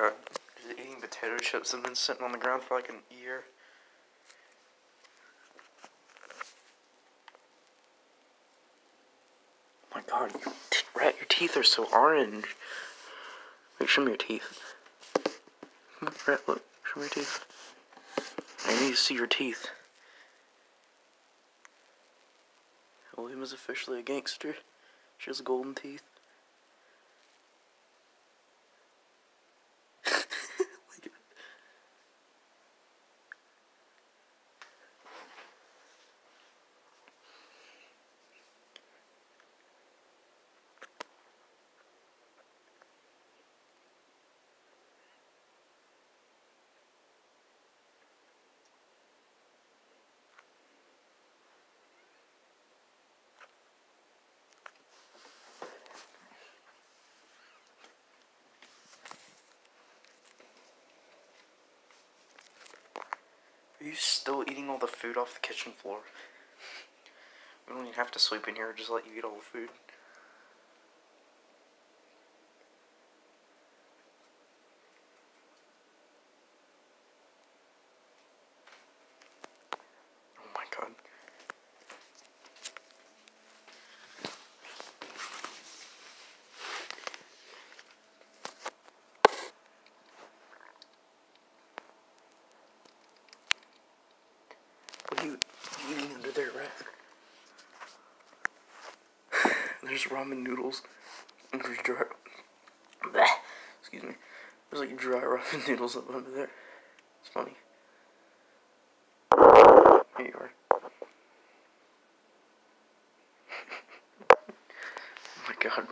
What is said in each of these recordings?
god. Just eating potato chips and been sitting on the ground for like an year. Oh my god, your t- rat, your teeth are so orange. Wait, show me your teeth. Hmm, Rat, look, show me your teeth. I need to see your teeth. William is officially a gangster. She has golden teeth. Are you still eating all the food off the kitchen floor? We don't even have to sleep in here, just let you eat all the food. Oh my god. What are you eating under there, rat? There's ramen noodles. There's dry. Bleh. Excuse me. There's like dry ramen noodles up under there. It's funny. Here you are. oh my god.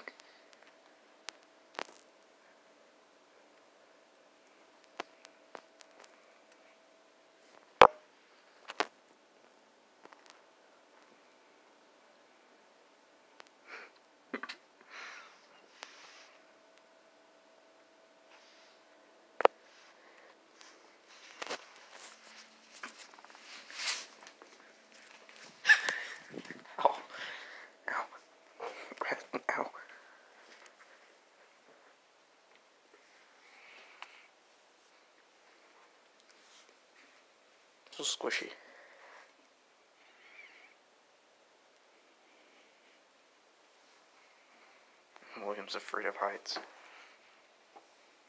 So squishy. William's afraid of heights.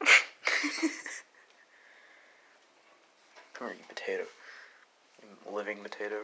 Come here, you potato. You living potato.